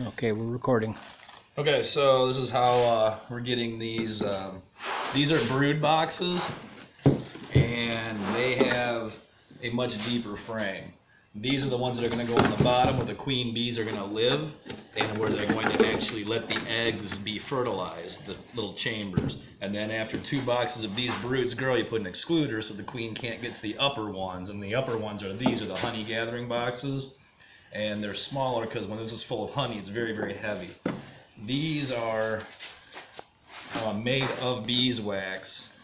Okay, we're recording. Okay, so this is how uh, we're getting these. Um, these are brood boxes, and they have a much deeper frame. These are the ones that are going to go on the bottom where the queen bees are going to live, and where they're going to actually let the eggs be fertilized, the little chambers. And then after two boxes of these broods grow, you put an excluder so the queen can't get to the upper ones. And the upper ones are these are the honey gathering boxes and they're smaller because when this is full of honey, it's very, very heavy. These are uh, made of beeswax,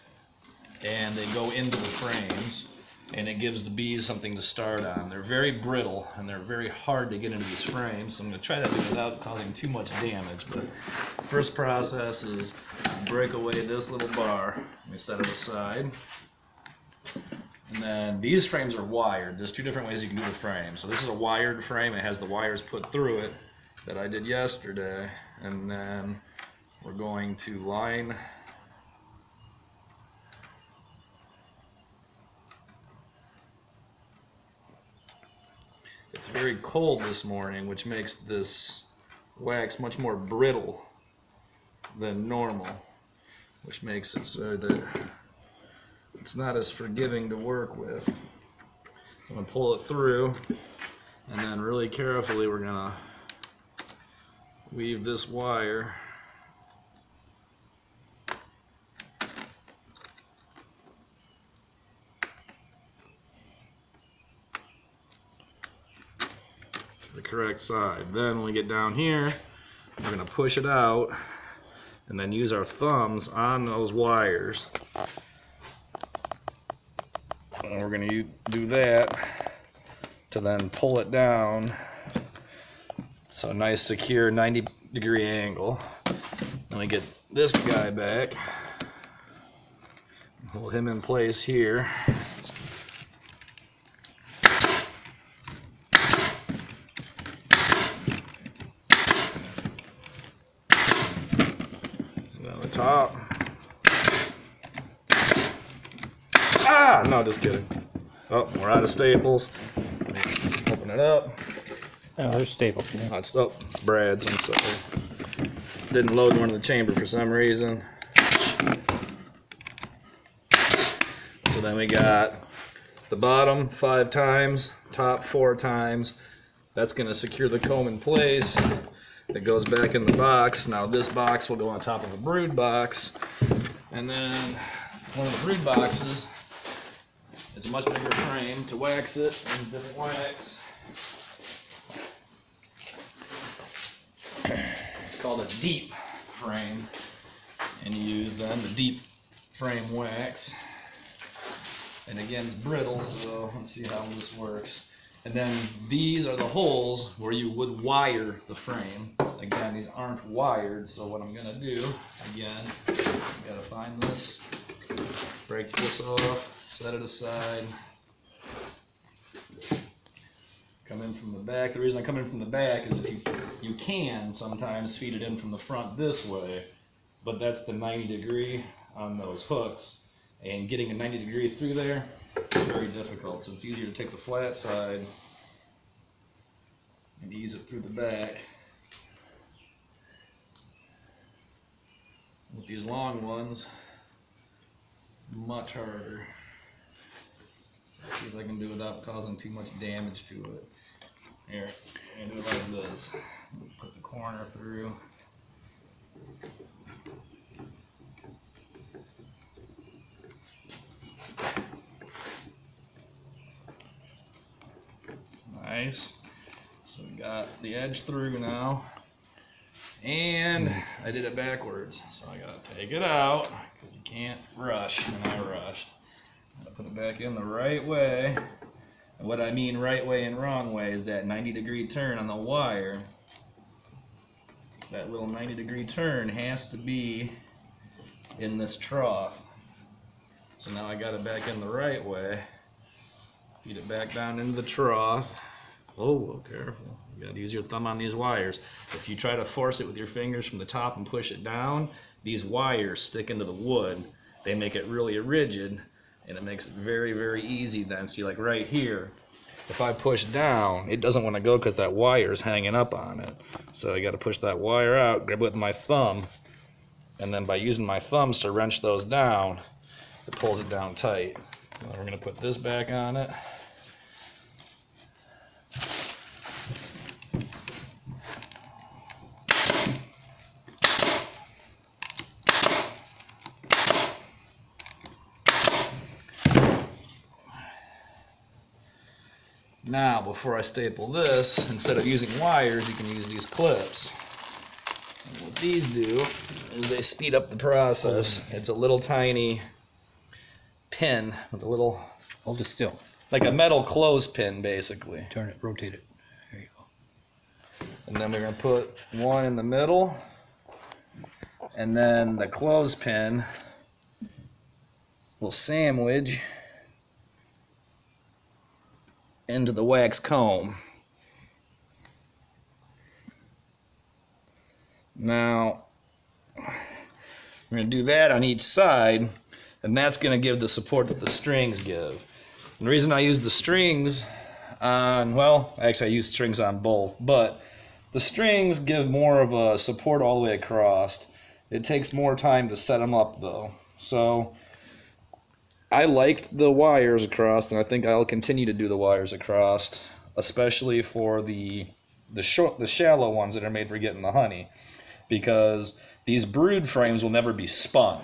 and they go into the frames, and it gives the bees something to start on. They're very brittle, and they're very hard to get into these frames, so I'm going to try that without causing too much damage. But first process is break away this little bar. Let me set it aside. And then these frames are wired. There's two different ways you can do the frame. So this is a wired frame. It has the wires put through it that I did yesterday. And then we're going to line It's very cold this morning, which makes this wax much more brittle than normal, which makes it so that it's not as forgiving to work with. So I'm going to pull it through and then really carefully we're going to weave this wire to the correct side. Then when we get down here, we're going to push it out and then use our thumbs on those wires we're going to do that to then pull it down. So nice secure 90 degree angle. Let me get this guy back. Hold him in place here. The top. Ah, no, just kidding. Oh, we're out of staples. Open it up. Oh, there's staples. Oh, in there. That's oh, Brad's. I'm sorry. Didn't load one in the chamber for some reason. So then we got the bottom five times, top four times. That's going to secure the comb in place. It goes back in the box. Now this box will go on top of a brood box. And then one of the brood boxes it's a much bigger frame to wax it. There's different wax. It's called a deep frame. And you use then the deep frame wax. And again, it's brittle, so let's see how this works. And then these are the holes where you would wire the frame. Again, these aren't wired, so what I'm gonna do, again, I gotta find this, break this off, set it aside. Come in from the back. The reason I come in from the back is if you you can sometimes feed it in from the front this way, but that's the 90 degree on those hooks, and getting a 90 degree through there is very difficult. So it's easier to take the flat side and ease it through the back. With these long ones, much harder. See if I can do it without causing too much damage to it. Here, gonna do it like this. Put the corner through. Nice. So we got the edge through now. And I did it backwards. So I gotta take it out because you can't rush, and I rushed. Put it back in the right way. And what I mean right way and wrong way is that 90 degree turn on the wire. That little 90 degree turn has to be in this trough. So now I got it back in the right way. Feed it back down into the trough. Oh, careful. You gotta use your thumb on these wires. If you try to force it with your fingers from the top and push it down, these wires stick into the wood. They make it really rigid and it makes it very, very easy then. See, like right here, if I push down, it doesn't want to go because that wire is hanging up on it. So I got to push that wire out, grab it with my thumb, and then by using my thumbs to wrench those down, it pulls it down tight. Then we're going to put this back on it. Now, before I staple this, instead of using wires, you can use these clips. And what these do is they speed up the process. It's a little tiny pin with a little, Hold it still. like a metal clothespin, basically. Turn it, rotate it. There you go. And then we're gonna put one in the middle, and then the clothespin will sandwich into the wax comb. Now, we're gonna do that on each side, and that's gonna give the support that the strings give. And the reason I use the strings on, well, actually I use strings on both, but the strings give more of a support all the way across. It takes more time to set them up though. So I liked the wires across, and I think I'll continue to do the wires across, especially for the the short, the shallow ones that are made for getting the honey, because these brood frames will never be spun.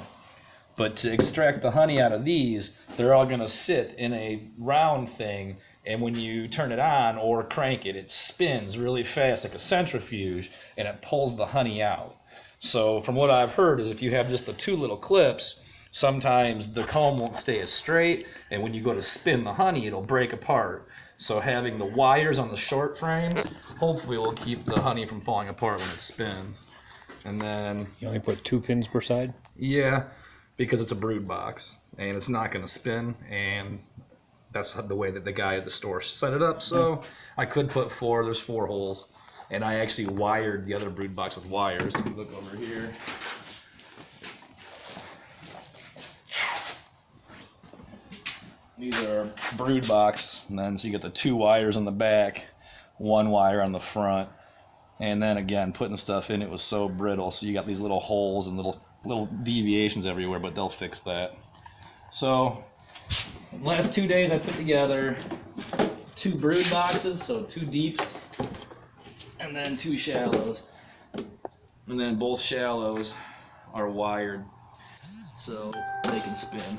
But to extract the honey out of these, they're all gonna sit in a round thing, and when you turn it on or crank it, it spins really fast like a centrifuge, and it pulls the honey out. So from what I've heard is if you have just the two little clips, sometimes the comb won't stay as straight, and when you go to spin the honey, it'll break apart. So having the wires on the short frames hopefully will keep the honey from falling apart when it spins. And then You only put two pins per side? yeah, because it's a brood box and it's not going to spin, and that's the way that the guy at the store set it up. So I could put four. There's four holes, and I actually wired the other brood box with wires. Look over here. These are brood box, and then so you get the two wires on the back, one wire on the front, and then again putting stuff in it was so brittle, so you got these little holes and little little deviations everywhere, but they'll fix that. So last two days I put together two brood boxes, so two deeps, and then two shallows, and then both shallows are wired so they can spin.